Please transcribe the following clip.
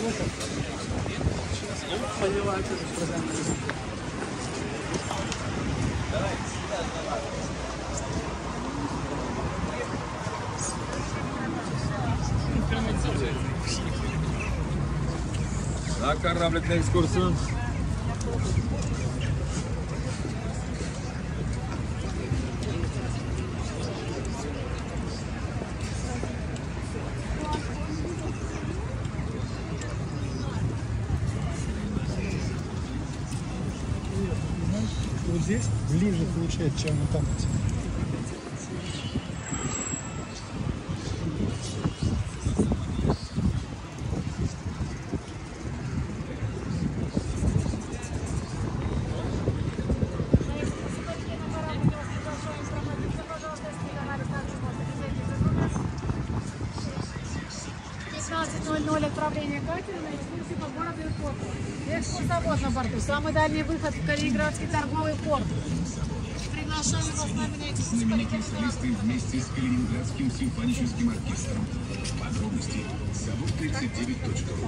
17 века. Поливать На кораблик на экскурсию. Здесь ближе получается, чем вот там. Экскурсию по городу и порту. Экскурсовод на борту. Самый дальний выход в Калининградский торговый порт. Приглашаем вас с нами на экскурсию. Знаменитые солисты вместе с Калининградским симфоническим оркестром. Подробности завод39.ру